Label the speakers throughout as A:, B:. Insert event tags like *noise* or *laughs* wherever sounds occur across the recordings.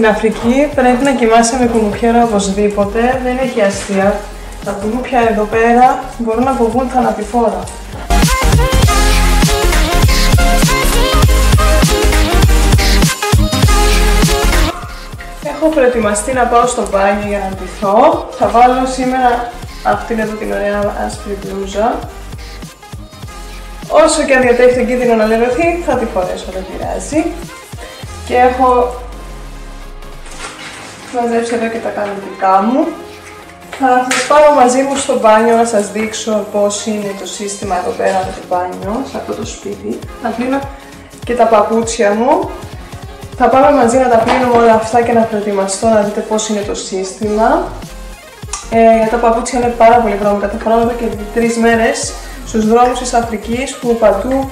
A: Στην Αφρική πρέπει να κοιμάσαι με κουνουπιέρα οπωσδήποτε, δεν έχει αστεία. Τα κουνούπια εδώ πέρα μπορούν να κοβούν θανατηφόρα. Έχω προετοιμαστεί να πάω στο μπάνιο για να ντυθώ. Θα βάλω σήμερα αυτήν εδώ την ωραία άσπρη μπλούζα. Όσο και αν διατέχει τον κίνδυνο να λερωθεί, θα τη φορέσω, δεν πειράζει. Και έχω μαζέψει εδώ και τα κανονικά μου. Θα σας πάρω μαζί μου στο μπάνιο να σας δείξω πώς είναι το σύστημα εδώ πέρα με το μπάνιο, σε αυτό το σπίτι. Θα πλύνω και τα παπούτσια μου. Θα πάμε μαζί να τα πλύνουμε όλα αυτά και να προετοιμαστώ να δείτε πώς είναι το σύστημα. Ε, τα παπούτσια είναι πάρα πολύ βρώμικα. Τα φοράω εδώ και τρεις μέρες στους δρόμους της Αφρικής που παντού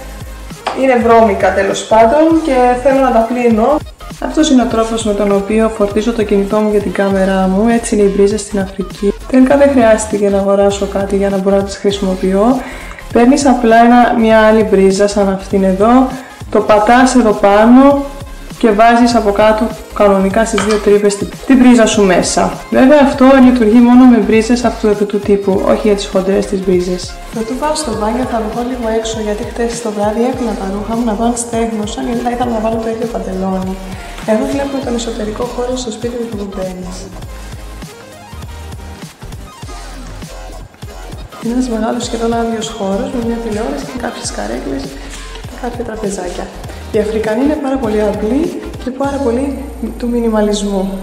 A: είναι βρώμικα τέλος πάντων και θέλω να τα πλύνω. Αυτός είναι ο τρόπος με τον οποίο φορτίζω το κινητό μου για την κάμερά μου. Έτσι είναι οι μπρίζες στην Αφρική. Τελικά δεν χρειάστηκε να αγοράσω κάτι για να μπορώ να τις χρησιμοποιώ. Παίρνεις απλά ένα, μια άλλη μπρίζα σαν αυτήν εδώ, το πατάς εδώ πάνω και βάζεις από κάτω κανονικά στις δύο τρύπες την πρίζα σου μέσα. Βέβαια αυτό λειτουργεί μόνο με μπρίζες αυτού του τύπου, όχι για τις χοντρές τις μπρίζες. Πρωτού πάω στο μπάνιο θα βγω λίγο έξω γιατί χτες το βράδυ έπινα τα ρούχα μου να βάλω στέγνωσαν γιατί θα ήθελα να βάλω το ίδιο παντελόνι. Εδώ βλέπουμε τον εσωτερικό χώρο στο σπίτι μου που μπαίνεις. Είναι ένας μεγάλος σχεδόν άδειος χώρος με μια τηλεόραση και κάποιες καρέκλες και κάποια τραπεζάκια. Οι Αφρικανοί είναι πάρα πολύ απλοί και πάρα πολύ του μινιμαλισμού.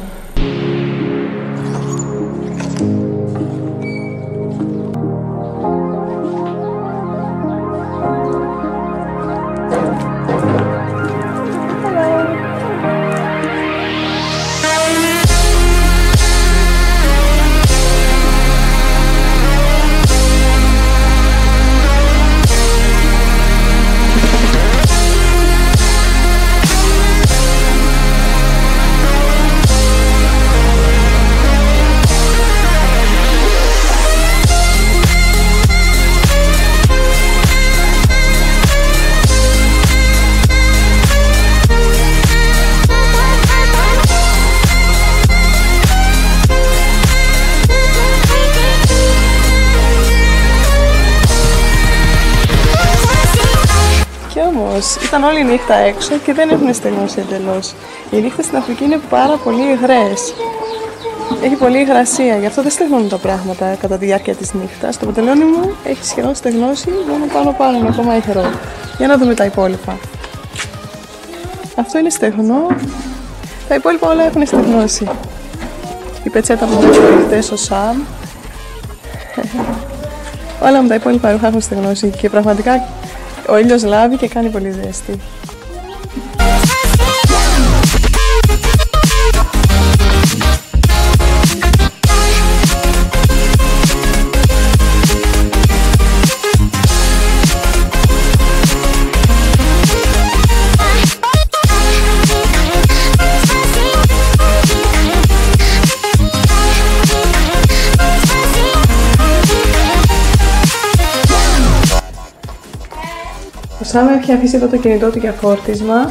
A: Ήταν όλη η νύχτα έξω και δεν έχουν στεγνώσει εντελώς. Οι νύχτες στην Αφρική είναι πάρα πολύ υγρές. Έχει πολύ υγρασία, γι' αυτό δεν στεγνώνουν τα πράγματα κατά τη διάρκεια της νύχτας. Το παντελόνι μου έχει σχεδόν στεγνώσει, μόνο πάνω πάνω είναι ακόμα υγρό. Για να δούμε τα υπόλοιπα. Αυτό είναι στεγνό. Τα υπόλοιπα όλα έχουν στεγνώσει. Η πετσέτα που μου στο Σαμ. *laughs* όλα μου τα υπόλοιπα ρούχα έχουν στεγνώσει και πραγματικά ο ήλιος λάβει και κάνει πολύ ζέστη. Σάμ έχει αφήσει εδώ το κινητό του για φόρτισμα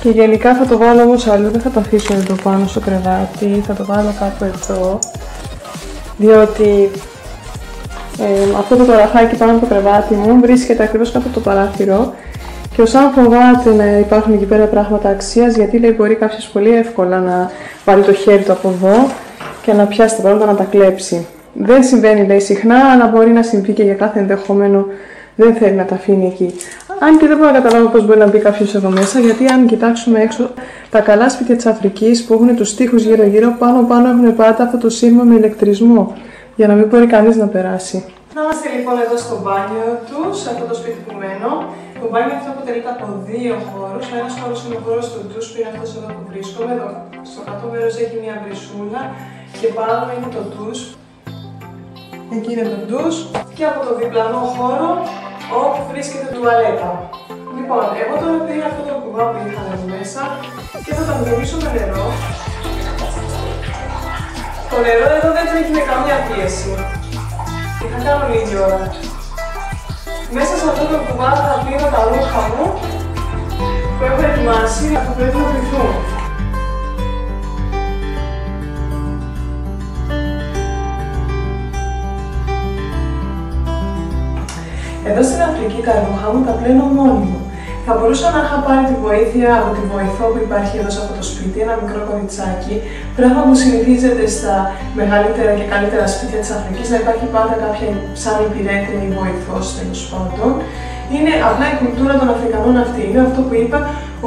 A: και γενικά θα το βάλω όμως αλλού, δεν θα το αφήσω εδώ πάνω στο κρεβάτι, θα το βάλω κάπου εδώ διότι ε, αυτό το ταραχάκι πάνω από το κρεβάτι μου βρίσκεται ακριβώς κάτω από το παράθυρο και ο Σάμ φοβάται να υπάρχουν εκεί πέρα πράγματα αξίας γιατί λέει μπορεί κάποιος πολύ εύκολα να βάλει το χέρι του από εδώ και να πιάσει τα πράγματα να τα κλέψει. Δεν συμβαίνει λέει συχνά, αλλά μπορεί να συμβεί και για κάθε ενδεχόμενο δεν θέλει να τα αφήνει εκεί. Αν και δεν μπορώ να καταλάβω πώς μπορεί να μπει κάποιος εδώ μέσα, γιατί αν κοιτάξουμε έξω τα καλά σπίτια της Αφρικής που έχουν τους τοίχου γύρω-γύρω, πάνω-πάνω έχουν πάντα αυτό το σήμα με ηλεκτρισμό, για να μην μπορεί κανείς να περάσει. Να είμαστε λοιπόν εδώ στο μπάνιο τους, σε αυτό το σπίτι που μένω. Το μπάνιο αυτό αποτελείται από δύο χώρους. Ένας χώρος είναι ο χώρος του ντου που είναι αυτός εδώ που βρίσκομαι. Εδώ στο κάτω μέρος έχει μια βρυσούλα και πάνω είναι το ντου. Εκεί είναι το ντου και από το διπλανό χώρο όπου βρίσκεται τουαλέτα. Λοιπόν, εγώ τώρα πήρα αυτό το κουβά που είχα εδώ μέσα και θα τα γεμίσω με νερό. Το νερό εδώ δεν τρέχει με καμία πίεση. Και θα κάνω λίγη ώρα. Μέσα σε αυτό το κουβά θα πίνω τα ρούχα μου που έχω ετοιμάσει από το πρέπει να πληθούν. Εδώ στην Αφρική τα ρούχα μου τα πλένω μόνη μου. Θα μπορούσα να είχα πάρει τη βοήθεια από τη βοηθό που υπάρχει εδώ σε αυτό το σπίτι, ένα μικρό κοριτσάκι, πράγμα που συνηθίζεται στα μεγαλύτερα και καλύτερα σπίτια της Αφρικής να υπάρχει πάντα κάποια σαν υπηρέτρια ή βοηθός τέλος πάντων. Είναι απλά η κουλτούρα των Αφρικανών αυτή. Είναι αυτό που είπα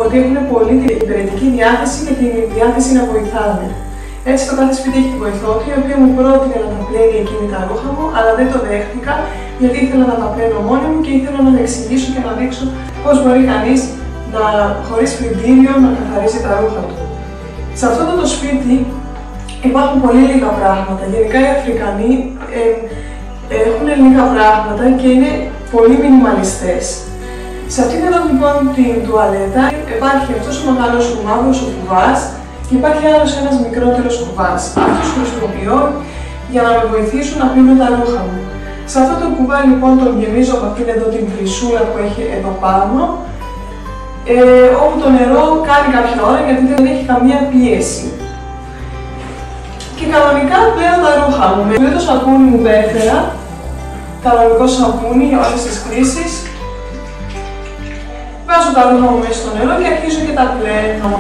A: ότι έχουν πολύ την υπηρετική διάθεση και την διάθεση να βοηθάνε. Έτσι το κάθε σπίτι έχει τη βοηθό του, η οποία μου πρότεινε να τα πλένει εκείνη τα ρούχα μου, αλλά δεν το δέχτηκα, γιατί ήθελα να τα πλένω μόνη μου και ήθελα να τα εξηγήσω και να δείξω πώς μπορεί κανείς να, χωρίς φρυντήριο να καθαρίσει τα ρούχα του. Σε αυτό το σπίτι υπάρχουν πολύ λίγα πράγματα. Γενικά οι Αφρικανοί ε, έχουν λίγα πράγματα και είναι πολύ μινιμαλιστές. Σε αυτήν εδώ λοιπόν την τουαλέτα υπάρχει αυτός ο μεγάλος κουμάδος, ο κουβάς, και υπάρχει άλλος ένας μικρότερος κουβάς. Αυτούς χρησιμοποιώ για να με βοηθήσουν να πλύνω τα ρούχα μου. Σε αυτό το κουβά λοιπόν τον γεμίζω από αυτήν εδώ την βρυσούλα που έχει εδώ πάνω, ε, όπου το νερό κάνει κάποια ώρα γιατί δεν έχει καμία πίεση. Και κανονικά πλέον τα ρούχα μου. Με το σαπούνι μου που έφερα, κανονικό σαπούνι για όλες τις χρήσεις, βάζω τα ρούχα μου μέσα στο νερό και αρχίζω και τα πλένω.